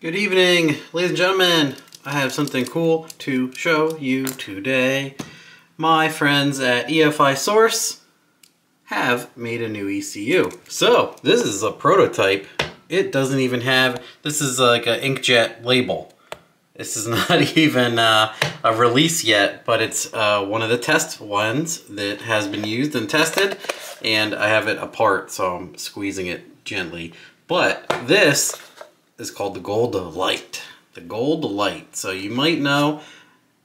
Good evening, ladies and gentlemen. I have something cool to show you today. My friends at EFI Source have made a new ECU. So, this is a prototype. It doesn't even have, this is like an inkjet label. This is not even uh, a release yet, but it's uh, one of the test ones that has been used and tested, and I have it apart, so I'm squeezing it gently. But this is called the Gold Lite. The Gold Lite. So you might know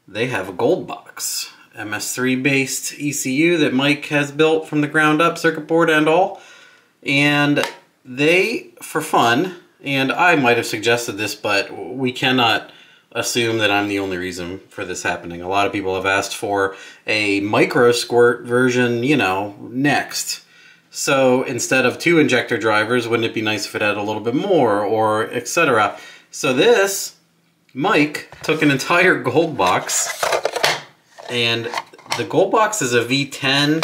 they have a gold box. MS3 based ECU that Mike has built from the ground up, circuit board and all. And they, for fun, and I might have suggested this, but we cannot assume that I'm the only reason for this happening. A lot of people have asked for a micro squirt version, you know, next. So instead of two injector drivers, wouldn't it be nice if it had a little bit more or etc. So this, Mike took an entire gold box and the gold box is a V10.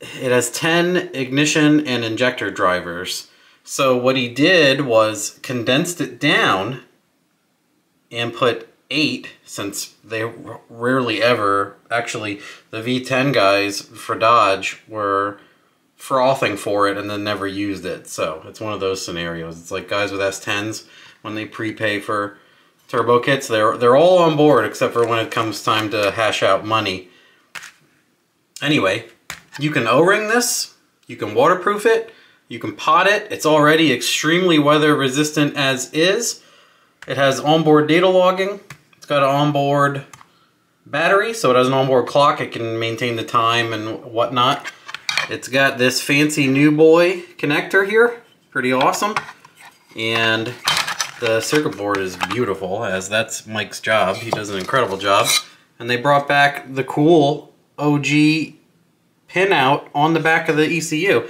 It has 10 ignition and injector drivers. So what he did was condensed it down and put eight since they rarely ever actually the V10 guys for Dodge were frothing for it and then never used it. So it's one of those scenarios. It's like guys with S10s when they prepay for turbo kits, they're they're all on board except for when it comes time to hash out money. Anyway, you can O-ring this, you can waterproof it, you can pot it. It's already extremely weather resistant as is. It has onboard data logging. It's got an onboard battery, so it has an onboard clock. It can maintain the time and whatnot. It's got this fancy new boy connector here. Pretty awesome. And the circuit board is beautiful, as that's Mike's job. He does an incredible job. And they brought back the cool OG pinout on the back of the ECU.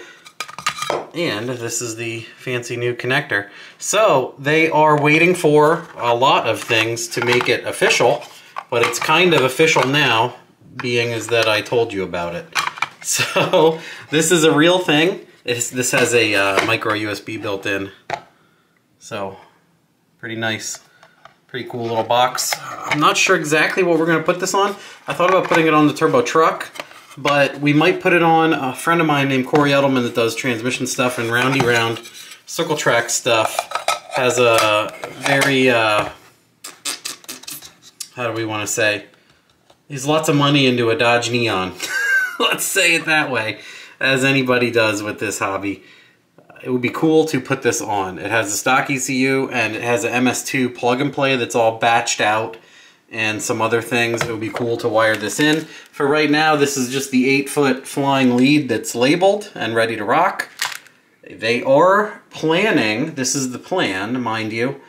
And this is the fancy new connector. So they are waiting for a lot of things to make it official, but it's kind of official now, being as that I told you about it. So this is a real thing. It's, this has a uh, micro USB built in. So pretty nice. Pretty cool little box. I'm not sure exactly what we're going to put this on. I thought about putting it on the turbo truck, but we might put it on a friend of mine named Corey Edelman that does transmission stuff and roundy round circle track stuff. Has a very, uh, how do we want to say? He's lots of money into a Dodge Neon. Let's say it that way, as anybody does with this hobby. It would be cool to put this on. It has a stock ECU and it has an MS2 plug and play that's all batched out and some other things. It would be cool to wire this in. For right now, this is just the 8-foot flying lead that's labeled and ready to rock. They are planning, this is the plan, mind you,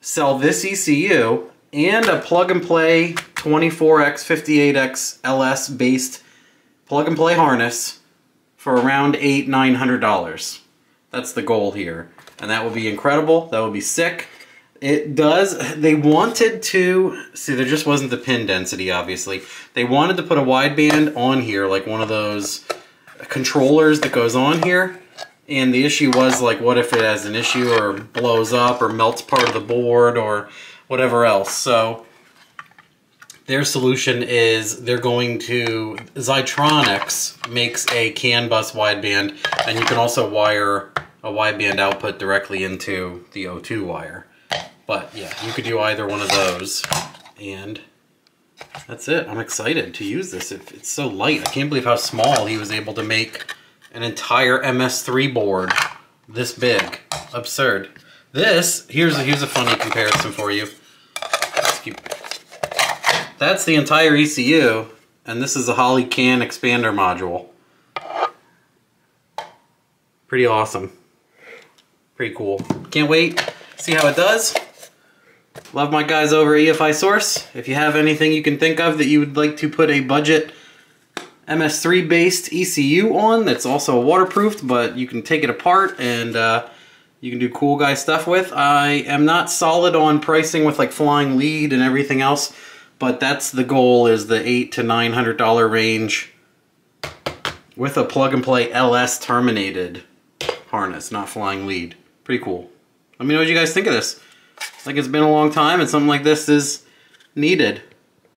sell this ECU and a plug and play 24X 58X LS based plug and play harness for around eight, nine hundred dollars. That's the goal here. And that would be incredible. That would be sick. It does, they wanted to, see there just wasn't the pin density obviously. They wanted to put a wideband on here, like one of those controllers that goes on here. And the issue was like, what if it has an issue or blows up or melts part of the board or whatever else. So their solution is they're going to, Zeitronix makes a CAN bus wideband, and you can also wire a wideband output directly into the O2 wire. But yeah, you could do either one of those, and that's it. I'm excited to use this. It's so light. I can't believe how small he was able to make an entire MS3 board this big. Absurd. This, here's a, here's a funny comparison for you. Let's keep that's the entire ECU, and this is a Holley CAN expander module. Pretty awesome. Pretty cool. Can't wait. See how it does. Love my guys over at EFI Source. If you have anything you can think of that you would like to put a budget MS3 based ECU on that's also waterproofed, but you can take it apart and uh, you can do cool guy stuff with. I am not solid on pricing with like flying lead and everything else but that's the goal is the eight to nine hundred dollar range with a plug and play LS terminated harness, not flying lead. Pretty cool. Let me know what you guys think of this. Like it's been a long time and something like this is needed.